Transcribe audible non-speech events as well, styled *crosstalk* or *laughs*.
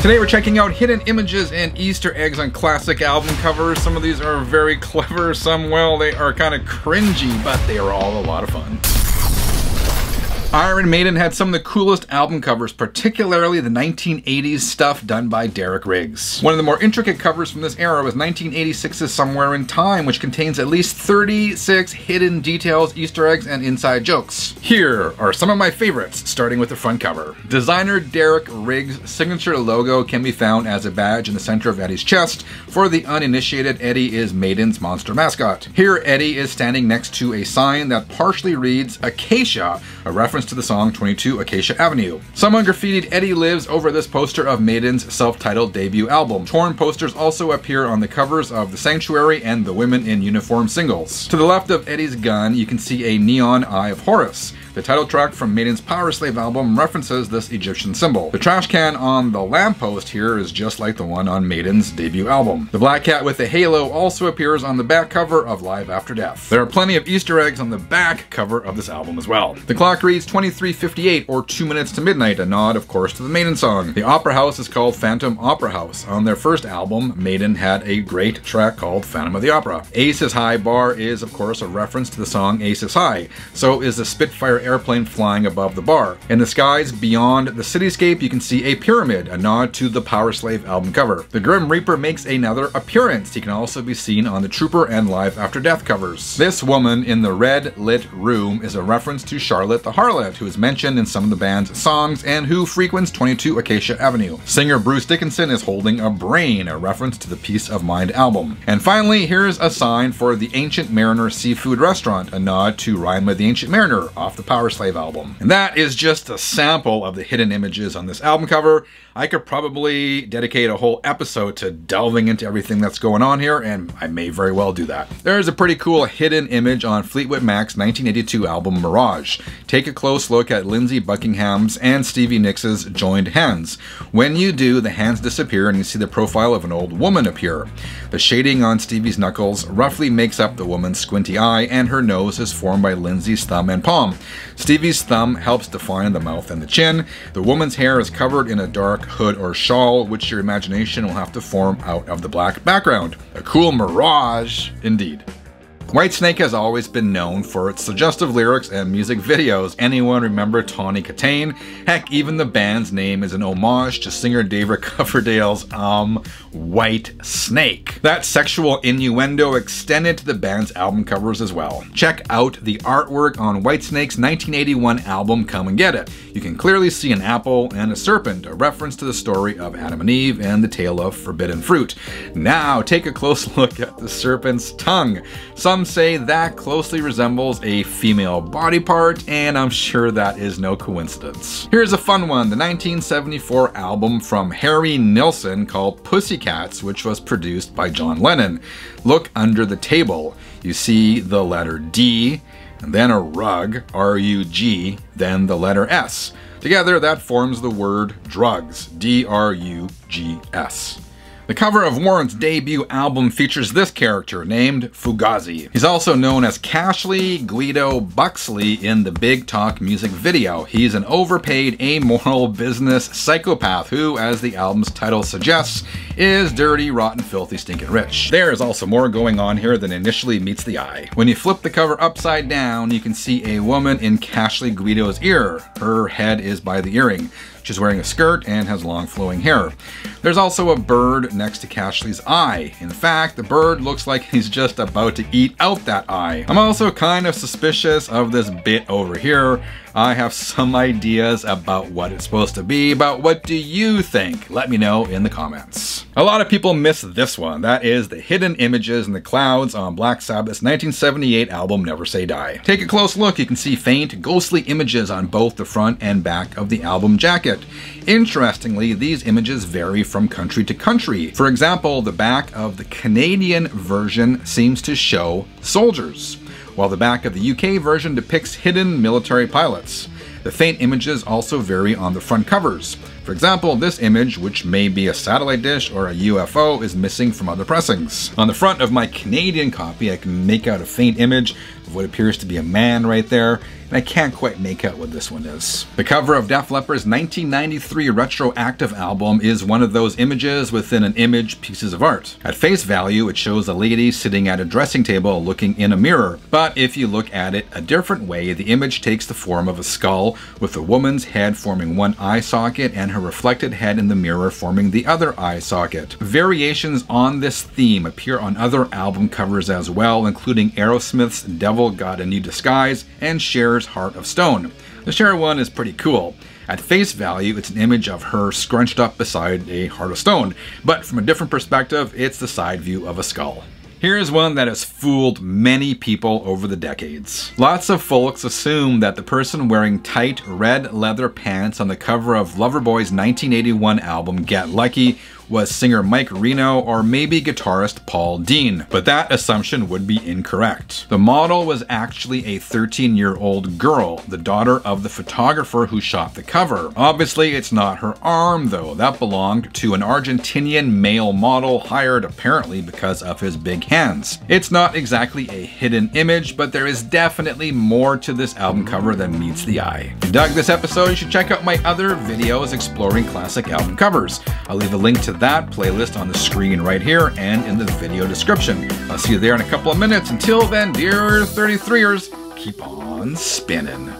Today we're checking out hidden images and Easter eggs on classic album covers. Some of these are very *laughs* clever, some, well, they are kind of cringy, but they are all a lot of fun. Iron Maiden had some of the coolest album covers, particularly the 1980s stuff done by Derek Riggs. One of the more intricate covers from this era was 1986's Somewhere in Time, which contains at least 36 hidden details, Easter eggs, and inside jokes. Here are some of my favorites, starting with the front cover. Designer Derek Riggs' signature logo can be found as a badge in the center of Eddie's chest. For the uninitiated, Eddie is Maiden's monster mascot. Here, Eddie is standing next to a sign that partially reads Acacia, a reference reference to the song 22 Acacia Avenue. Someone graffitied Eddie Lives over this poster of Maiden's self-titled debut album. Torn posters also appear on the covers of The Sanctuary and the Women in Uniform singles. To the left of Eddie's gun, you can see a neon eye of Horus. The title track from Maiden's Power Slave album references this Egyptian symbol. The trash can on the lamppost here is just like the one on Maiden's debut album. The black cat with the halo also appears on the back cover of Live After Death. There are plenty of Easter eggs on the back cover of this album as well. The clock reads 2358 or 2 minutes to midnight, a nod of course to the Maiden song. The opera house is called Phantom Opera House. On their first album, Maiden had a great track called Phantom of the Opera. Aces High Bar is of course a reference to the song Aces High. So is the Spitfire airplane flying above the bar. In the skies beyond the cityscape, you can see a pyramid, a nod to the Power Slave album cover. The Grim Reaper makes another appearance. He can also be seen on the Trooper and Live After Death covers. This woman in the red lit room is a reference to Charlotte the Harlot, who is mentioned in some of the band's songs and who frequents 22 Acacia Avenue. Singer Bruce Dickinson is holding a brain, a reference to the Piece of Mind album. And finally, here's a sign for the Ancient Mariner Seafood Restaurant, a nod to Rime of the Ancient Mariner off the Powerslave album. And that is just a sample of the hidden images on this album cover. I could probably dedicate a whole episode to delving into everything that's going on here, and I may very well do that. There is a pretty cool hidden image on Fleetwood Mac's 1982 album Mirage. Take a close look at Lindsey Buckingham's and Stevie Nicks' joined hands. When you do, the hands disappear and you see the profile of an old woman appear. The shading on Stevie's knuckles roughly makes up the woman's squinty eye, and her nose is formed by Lindsey's thumb and palm. Stevie's thumb helps define the mouth and the chin. The woman's hair is covered in a dark hood or shawl, which your imagination will have to form out of the black background. A cool mirage, indeed. Whitesnake has always been known for its suggestive lyrics and music videos. Anyone remember Tawny Kitaen? Heck, even the band's name is an homage to singer David *laughs* Coverdale's um White Snake. That sexual innuendo extended to the band's album covers as well. Check out the artwork on Whitesnake's 1981 album Come and Get It. You can clearly see an apple and a serpent, a reference to the story of Adam and Eve and the tale of forbidden fruit. Now take a close *laughs* look at the serpent's tongue. Some say that closely resembles a female body part, and I'm sure that is no coincidence. Here's a fun one, the 1974 album from Harry Nilsson called Pussycats, which was produced by John Lennon. Look under the table. You see the letter D, and then a rug, R-U-G, then the letter S. Together, that forms the word drugs, D-R-U-G-S. The cover of Warrant's debut album features this character named Fugazi. He's also known as Cashley Guido Buxley in the Big Talk music video. He's an overpaid, amoral business psychopath who, as the album's title suggests, is dirty, rotten, filthy, stinking rich. There is also more going on here than initially meets the eye. When you flip the cover upside down, you can see a woman in Cashley Guido's ear. Her head is by the earring. She's wearing a skirt and has long flowing hair. There's also a bird next to Cashley's eye. In fact, the bird looks like *laughs* he's just about to eat out that eye. I'm also kind of suspicious of this bit over here. I have some ideas about what it's supposed to be, but what do you think? Let me know in the comments. A lot of people miss this one. That is the hidden images in the clouds on Black Sabbath's 1978 album Never Say Die. Take a close look. You can see faint, ghostly images on both the front and back of the album jacket. Interestingly, these images vary from country to country. For example, the back of the Canadian version seems to show soldiers while the back of the UK version depicts hidden military pilots. The faint images also vary on the front covers. For example, this image, which may be a satellite dish or a UFO, is missing from other pressings. On the front of my Canadian copy, I can make out a faint image of what appears to be a man right there, and I can't quite make out what this one is. The cover of Def Leppard's 1993 retroactive album is one of those images within an image pieces of art. At face value, it shows a lady sitting at a dressing table looking in a mirror, but if you look at it a different way, the image takes the form of a skull with a woman's head forming one eye socket and her reflected head in the mirror forming the other eye socket. Variations on this theme appear on other album covers as well, including Aerosmith's Devil Got a New Disguise and Cher's Heart of Stone. The Cher one is pretty cool. At face value, it's an image of her scrunched up beside a heart of stone, but from a different perspective, it's the side view of a skull. Here's one that has fooled many people over the decades. Lots of folks assume that the person wearing tight red leather pants on the cover of Loverboy's 1981 album Get Lucky was singer Mike Reno or maybe guitarist Paul Dean, but that assumption would be incorrect. The model was actually a 13 year old girl, the daughter of the photographer who shot the cover. Obviously, it's not her arm though, that belonged to an Argentinian male model hired apparently because of his big hands. It's not exactly a hidden image, but there is definitely more to this album cover than meets the eye. If you dug this episode, you should check out my other videos exploring classic album covers. I'll leave a link to that playlist on the screen right here and in the video description. I'll see you there in a couple of minutes. Until then, dear 33ers, keep on spinning.